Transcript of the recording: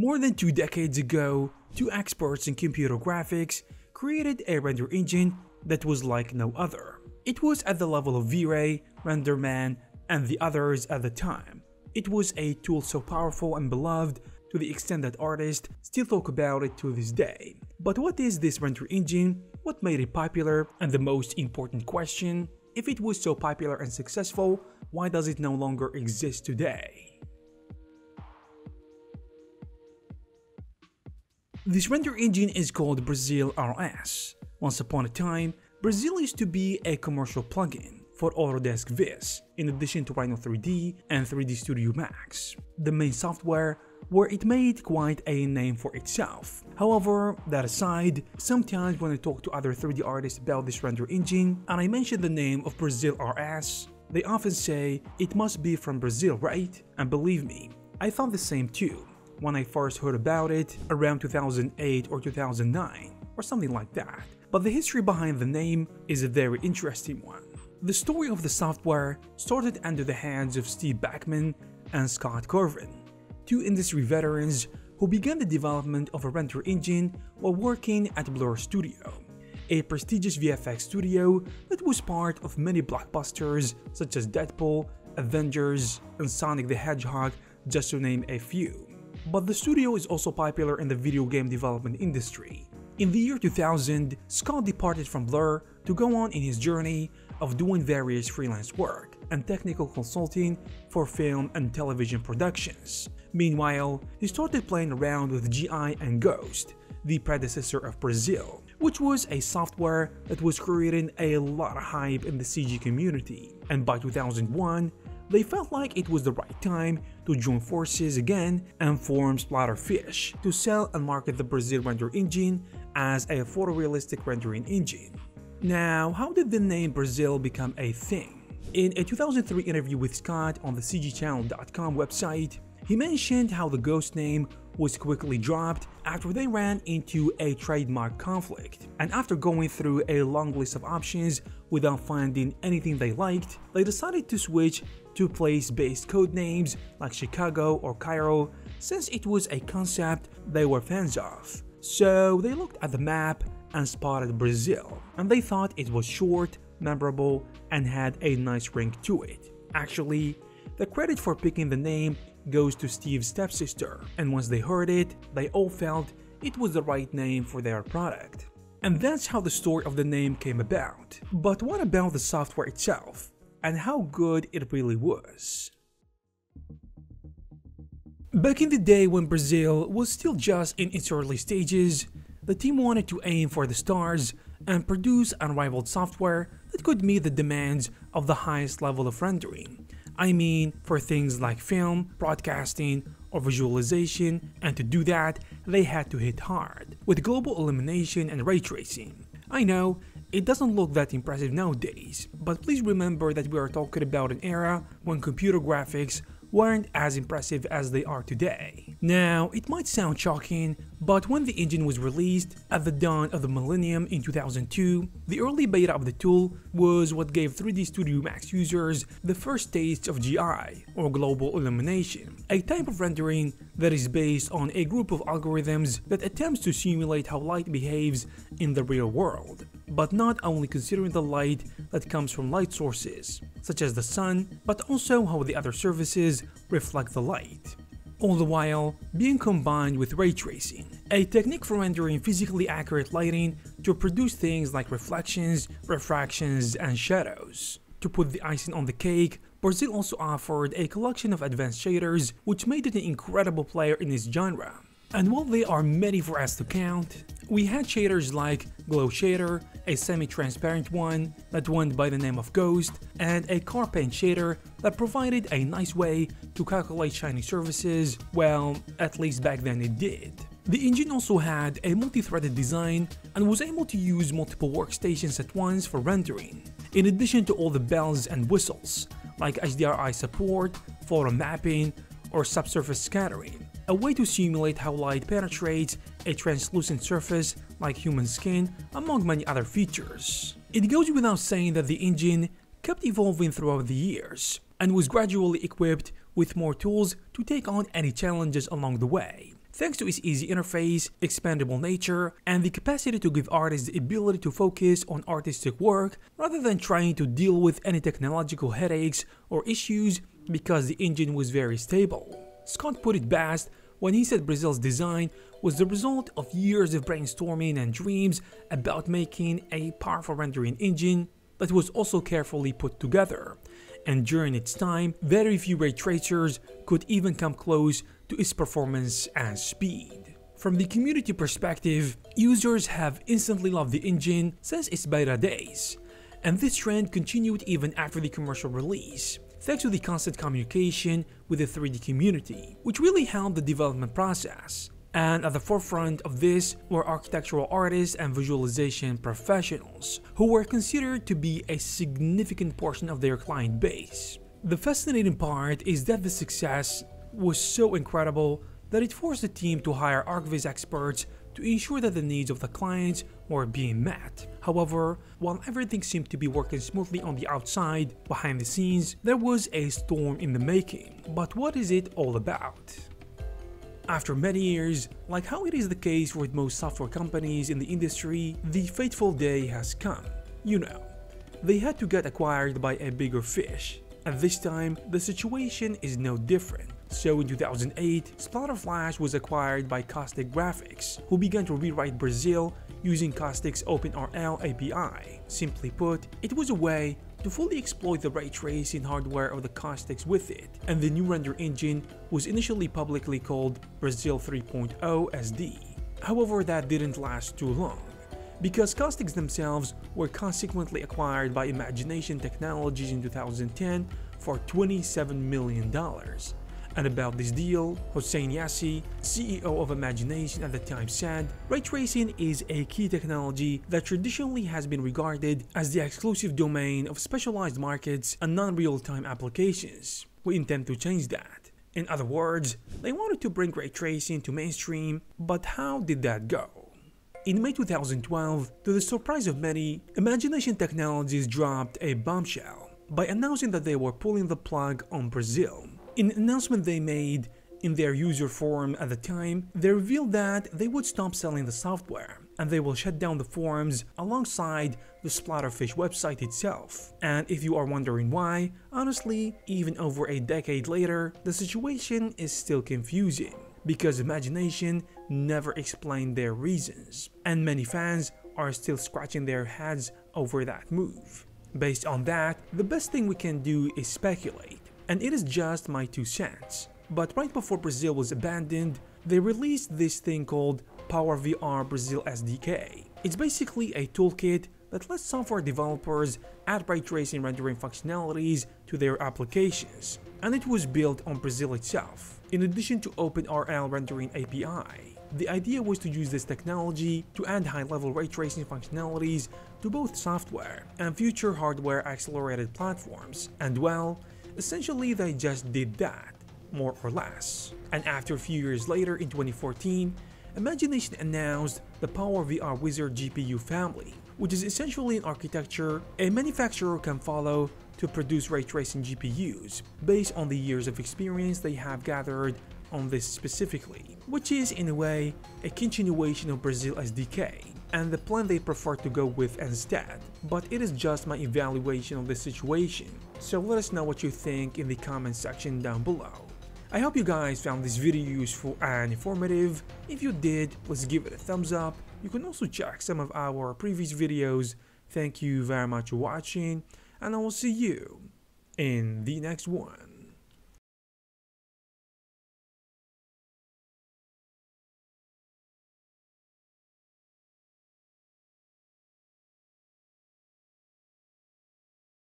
More than two decades ago, two experts in computer graphics created a render engine that was like no other. It was at the level of V-Ray, RenderMan, and the others at the time. It was a tool so powerful and beloved to the extent that artists still talk about it to this day. But what is this render engine? What made it popular? And the most important question, if it was so popular and successful, why does it no longer exist today? This render engine is called Brazil RS. Once upon a time, Brazil used to be a commercial plugin for Autodesk Viz, in addition to Rhino 3D and 3D Studio Max, the main software where it made quite a name for itself. However, that aside, sometimes when I talk to other 3D artists about this render engine and I mention the name of Brazil RS, they often say it must be from Brazil, right? And believe me, I thought the same too when I first heard about it around 2008 or 2009 or something like that. But the history behind the name is a very interesting one. The story of the software started under the hands of Steve Blackmon and Scott Kirvan, two industry veterans who began the development of a render engine while working at Blur Studio, a prestigious VFX studio that was part of many blockbusters such as Deadpool, Avengers, and Sonic the Hedgehog, just to name a few. But the studio is also popular in the video game development industry. In the year 2000, Scott departed from Blur to go on in his journey of doing various freelance work and technical consulting for film and television productions. Meanwhile, he started playing around with GI and Ghost, the predecessor of Brazil, which was a software that was creating a lot of hype in the CG community. And by 2001, they felt like it was the right time to join forces again and form SplutterFish to sell and market the Brazil render engine as a photorealistic rendering engine. Now, how did the name Brazil become a thing? In a 2003 interview with Scott on the CGChannel.com website, he mentioned how the ghost name was quickly dropped after they ran into a trademark conflict. And after going through a long list of options without finding anything they liked, they decided to switch to place-based code names like Chicago or Cairo since it was a concept they were fans of. So they looked at the map and spotted Brazil, and they thought it was short, memorable, and had a nice ring to it. Actually, the credit for picking the name goes to Steve's stepsister, and once they heard it, they all felt it was the right name for their product. And that's how the story of the name came about. But what about the software itself, and how good it really was? Back in the day when Brazil was still just in its early stages, the team wanted to aim for the stars and produce unrivaled software that could meet the demands of the highest level of rendering. I mean, for things like film, broadcasting, or visualization, and to do that, they had to hit hard, with global illumination and ray tracing. I know, it doesn't look that impressive nowadays, but please remember that we are talking about an era when computer graphics weren't as impressive as they are today. Now, it might sound shocking, but when the engine was released at the dawn of the millennium in 2002, the early beta of the tool was what gave 3D Studio Max users the first taste of GI, or Global Illumination, a type of rendering that is based on a group of algorithms that attempts to simulate how light behaves in the real world, but not only considering the light that comes from light sources, such as the sun, but also how the other surfaces reflect the light all the while being combined with ray tracing, a technique for rendering physically accurate lighting to produce things like reflections, refractions, and shadows. To put the icing on the cake, Brazil also offered a collection of advanced shaders which made it an incredible player in its genre. And while there are many for us to count, we had shaders like Glow Shader, a semi-transparent one that went by the name of Ghost, and a car paint shader that provided a nice way to calculate shiny surfaces, well, at least back then it did. The engine also had a multi-threaded design and was able to use multiple workstations at once for rendering, in addition to all the bells and whistles, like HDRI support, photon mapping, or subsurface scattering a way to simulate how light penetrates a translucent surface like human skin, among many other features. It goes without saying that the engine kept evolving throughout the years, and was gradually equipped with more tools to take on any challenges along the way. thanks to its easy interface, expandable nature, and the capacity to give artists the ability to focus on artistic work rather than trying to deal with any technological headaches or issues because the engine was very stable. Scott put it best when he said Brazil's design was the result of years of brainstorming and dreams about making a powerful rendering engine that was also carefully put together. And during its time, very few ray tracers could even come close to its performance and speed. From the community perspective, users have instantly loved the engine since its beta days, and this trend continued even after the commercial release thanks to the constant communication with the 3D community, which really helped the development process. And at the forefront of this were architectural artists and visualization professionals, who were considered to be a significant portion of their client base. The fascinating part is that the success was so incredible that it forced the team to hire ArchViz experts to ensure that the needs of the clients were being met. However, while everything seemed to be working smoothly on the outside, behind the scenes, there was a storm in the making. But what is it all about? After many years, like how it is the case with most software companies in the industry, the fateful day has come. You know, they had to get acquired by a bigger fish. At this time, the situation is no different. So in 2008, SplutterFish was acquired by Caustic Graphics, who began to rewrite Brazil using Caustic's OpenRL API. Simply put, it was a way to fully exploit the ray tracing hardware of the Caustics with it, and the new render engine was initially publicly called Brazil 3.0 SD. However, that didn't last too long, because Caustics themselves were consequently acquired by Imagination Technologies in 2010 for $27 million, and about this deal, Hossein Yassaie, CEO of Imagination at the time said, Ray tracing is a key technology that traditionally has been regarded as the exclusive domain of specialized markets and non-real-time applications. We intend to change that. In other words, they wanted to bring ray tracing to mainstream, but how did that go? In May 2012, to the surprise of many, Imagination Technologies dropped a bombshell by announcing that they were pulling the plug on Brazil in an announcement they made in their user forum at the time, they revealed that they would stop selling the software and they will shut down the forums alongside the SplutterFish website itself. And if you are wondering why, honestly, even over a decade later, the situation is still confusing because Imagination never explained their reasons, and many fans are still scratching their heads over that move. Based on that, the best thing we can do is speculate and it is just my two cents. But right before Brazil was abandoned, they released this thing called PowerVR Brazil SDK. It's basically a toolkit that lets software developers add ray tracing rendering functionalities to their applications, and it was built on Brazil itself, in addition to OpenRL rendering API. The idea was to use this technology to add high-level ray tracing functionalities to both software and future hardware accelerated platforms, and well, Essentially, they just did that, more or less. And after a few years later in 2014, Imagination announced the PowerVR Wizard GPU family, which is essentially an architecture a manufacturer can follow to produce ray tracing GPUs, based on the years of experience they have gathered on this specifically, which is in a way a continuation of Brazil SDK, and the plan they prefer to go with instead, but it is just my evaluation of the situation, so let us know what you think in the comment section down below. I hope you guys found this video useful and informative, if you did, let's give it a thumbs up, you can also check some of our previous videos, thank you very much for watching, and I will see you in the next one.